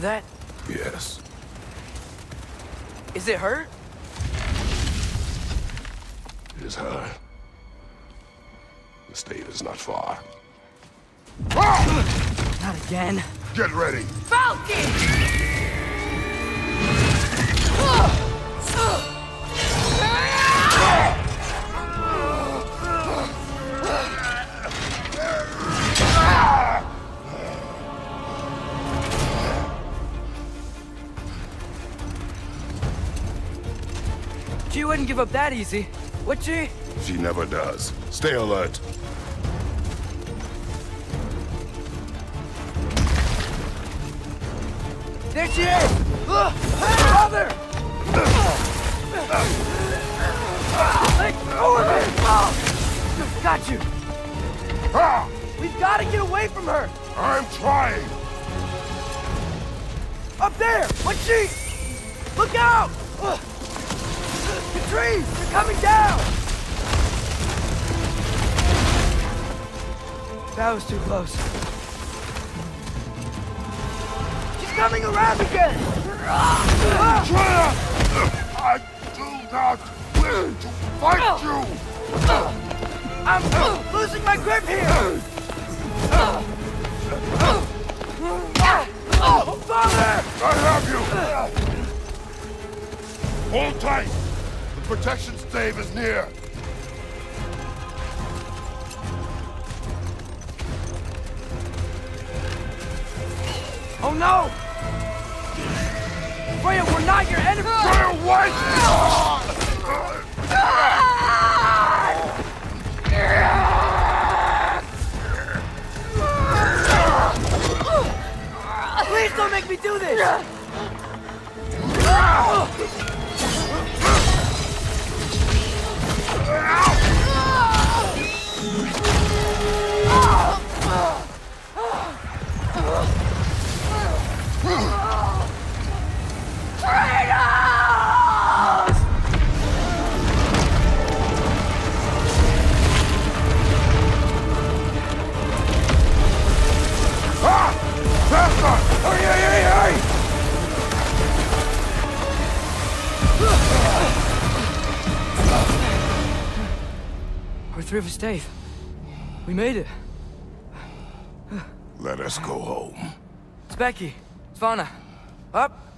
that? Yes. Is it her? It is her. The stave is not far. Not again. Get ready! Falcon! She wouldn't give up that easy, would she? She never does. Stay alert. There she is! Ugh! Father! Let go of it! Oh! Got you! Ah! We've got to get away from her! I'm trying! Up there! What's she? Look out! Ugh! Trees! They're coming down! That was too close. She's coming around again! I do not wish to fight oh. you! I'm losing my grip here! Oh, Father! I have you! Hold tight! Protection stave is near! Oh no! Freya, we're not your enemy! Fire what? Please don't make me do this! We're through for Stave. We made it. Let us go home. It's Becky. Vana. Up.